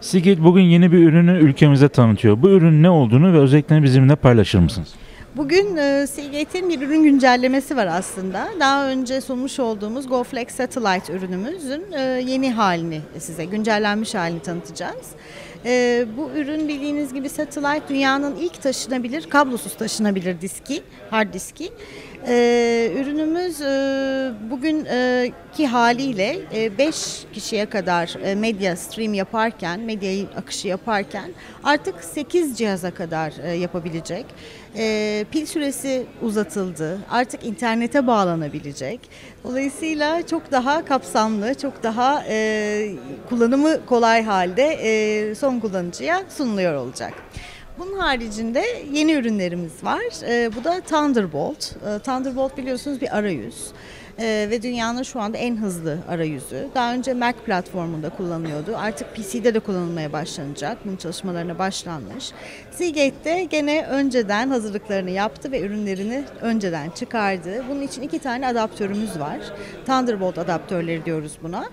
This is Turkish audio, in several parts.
Seagate bugün yeni bir ürünü ülkemize tanıtıyor. Bu ürün ne olduğunu ve özelliklerini bizimle paylaşır mısınız? Bugün e, Seagate'in bir ürün güncellemesi var aslında. Daha önce sunmuş olduğumuz GoFlex Satellite ürünümüzün e, yeni halini size, güncellenmiş halini tanıtacağız. E, bu ürün bildiğiniz gibi Satellite dünyanın ilk taşınabilir, kablosuz taşınabilir diski, hard diski. Ee, ürünümüz e, bugünkü haliyle 5 kişiye kadar e, medya stream yaparken, medya akışı yaparken artık 8 cihaza kadar e, yapabilecek. E, pil süresi uzatıldı. Artık internete bağlanabilecek. Dolayısıyla çok daha kapsamlı, çok daha e, kullanımı kolay halde e, son kullanıcıya sunuluyor olacak. Bunun haricinde yeni ürünlerimiz var. E, bu da Thunderbolt. E, Thunderbolt biliyorsunuz bir arayüz. Ee, ve dünyanın şu anda en hızlı arayüzü. Daha önce Mac platformunda kullanıyordu. Artık PC'de de kullanılmaya başlanacak. Bunun çalışmalarına başlanmış. Seagate gene önceden hazırlıklarını yaptı ve ürünlerini önceden çıkardı. Bunun için iki tane adaptörümüz var. Thunderbolt adaptörleri diyoruz buna.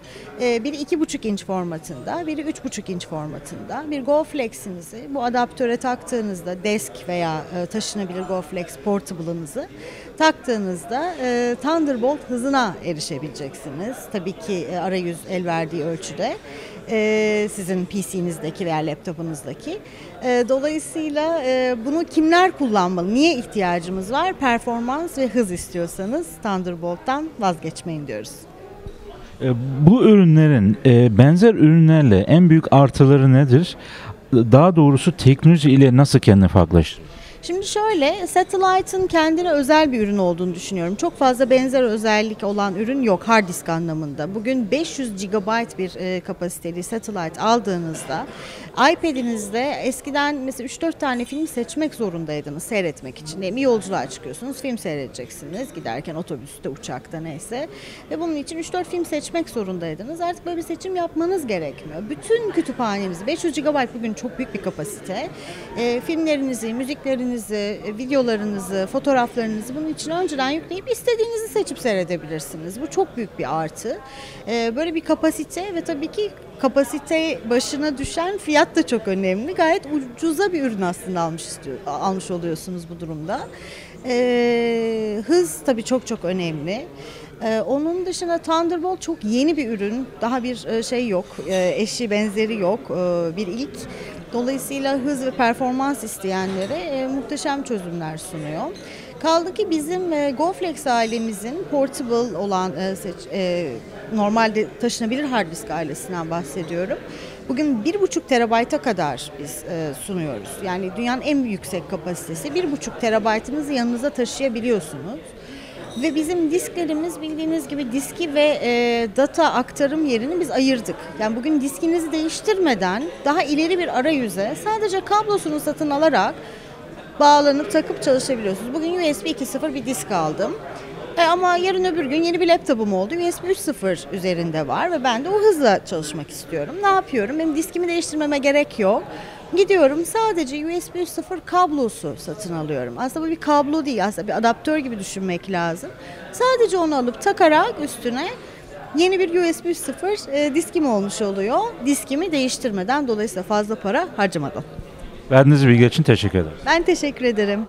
Ee, biri 2,5 inç formatında, biri 3,5 inç formatında. Bir GoFlex'inizi bu adaptöre taktığınızda desk veya e, taşınabilir GoFlex portable'ınızı taktığınızda e, Thunderbolt hızına erişebileceksiniz. Tabii ki e, arayüz el verdiği ölçüde. E, sizin PC'nizdeki veya laptopunuzdaki. E, dolayısıyla e, bunu kimler kullanmalı? Niye ihtiyacımız var? Performans ve hız istiyorsanız Thunderbolt'tan vazgeçmeyin diyoruz. E, bu ürünlerin e, benzer ürünlerle en büyük artıları nedir? Daha doğrusu teknoloji ile nasıl kendini farklılaştırır? Şimdi şöyle, Satellite'ın kendine özel bir ürün olduğunu düşünüyorum. Çok fazla benzer özellik olan ürün yok hard disk anlamında. Bugün 500 GB bir e, kapasiteli Satellite aldığınızda iPad'inizde eskiden mesela 3-4 tane film seçmek zorundaydınız seyretmek için. Yani yolculuğa çıkıyorsunuz, film seyredeceksiniz giderken otobüste, uçakta neyse. Ve bunun için 3-4 film seçmek zorundaydınız. Artık böyle bir seçim yapmanız gerekmiyor. Bütün kütüphanemiz 500 GB bugün çok büyük bir kapasite. E, filmlerinizi, müziklerinizi resimlerinizi, e, videolarınızı, fotoğraflarınızı bunun için önceden yükleyip istediğinizi seçip seyredebilirsiniz. Bu çok büyük bir artı. E, böyle bir kapasite ve tabii ki kapasite başına düşen fiyat da çok önemli. Gayet ucuza bir ürün aslında almış istiyor, almış oluyorsunuz bu durumda. Ee, hız tabii çok çok önemli. Ee, onun dışında Thunderbolt çok yeni bir ürün. Daha bir şey yok. Ee, eşi benzeri yok. Ee, bir ilk. Dolayısıyla hız ve performans isteyenlere e, muhteşem çözümler sunuyor. Kaldı ki bizim e, GoFlex ailemizin portable olan e, e, normalde taşınabilir hard disk ailesinden bahsediyorum. Bugün 1,5 terabayta kadar biz e, sunuyoruz. Yani dünyanın en yüksek kapasitesi 1,5 terabaytınızı yanınıza taşıyabiliyorsunuz. Ve bizim disklerimiz bildiğiniz gibi diski ve e, data aktarım yerini biz ayırdık. Yani bugün diskinizi değiştirmeden daha ileri bir arayüze sadece kablosunu satın alarak bağlanıp takıp çalışabiliyorsunuz. Bugün USB 2.0 bir disk aldım. E ama yarın öbür gün yeni bir laptopum oldu. USB 3.0 üzerinde var ve ben de o hızla çalışmak istiyorum. Ne yapıyorum? Benim diskimi değiştirmeme gerek yok. Gidiyorum sadece USB 3.0 kablosu satın alıyorum. Aslında bu bir kablo değil aslında bir adaptör gibi düşünmek lazım. Sadece onu alıp takarak üstüne yeni bir USB 3.0 e, diskim olmuş oluyor. Diskimi değiştirmeden dolayısıyla fazla para harcamadan. Verdiğiniz bilgi için teşekkür ederim. Ben teşekkür ederim.